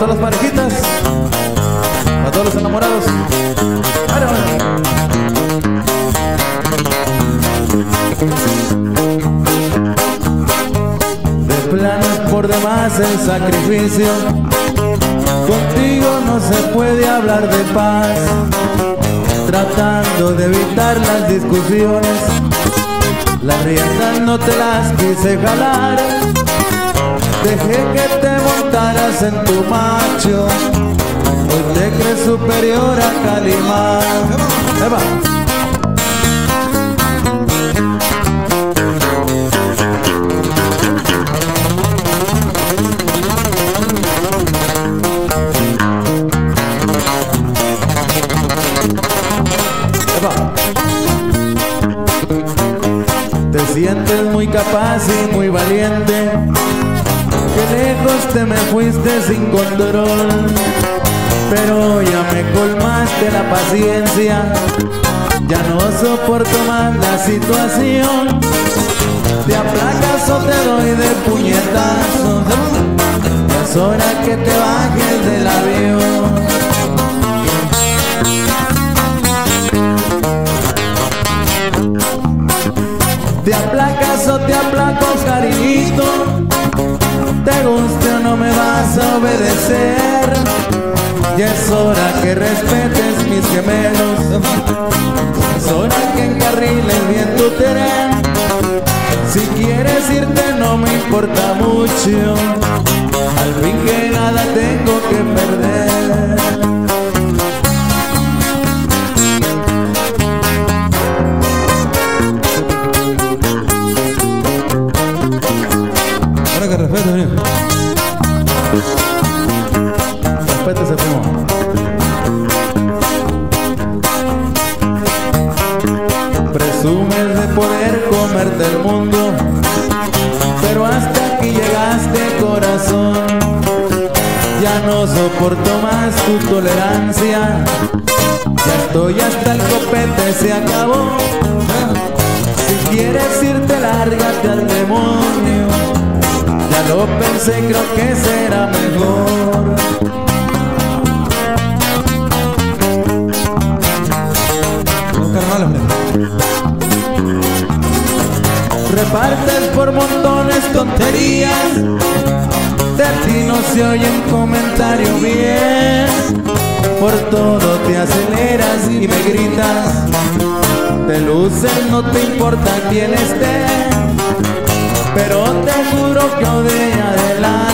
son las parejitas, para todos los enamorados. De planes por demás el sacrificio, contigo no se puede hablar de paz, tratando de evitar las discusiones, las riendas no te las quise jalar. Dejé que te montaras en tu macho. Hoy te crees superior a Calimán. Te sientes muy capaz y muy valiente Que lejos te me fuiste sin control. Pero ya me colmaste la paciencia. Ya no soporto más la situación. Te aplacas o te doy de puñetazos. Ya es hora que te bajes del avión. Te aplacas o te aplaco, cariñito Te guste o no me vas a obedecer. Ya es hora que respetes mis gemelos. Es hora que encarriles bien tu tren. Si quieres irte no me importa mucho que respete, vení. Respétese, primo. Presumes de poder comerte el mundo, pero hasta aquí llegaste, corazón. Ya no soporto más tu tolerancia. Ya estoy hasta el copete, se acabó. Lo pensé, creo que será mejor. Repartes por montones tonterías. De ti no se oye un comentario bien. Por todo te aceleras y me gritas. Te luces, no te importa quién esté pero te juro que de adelante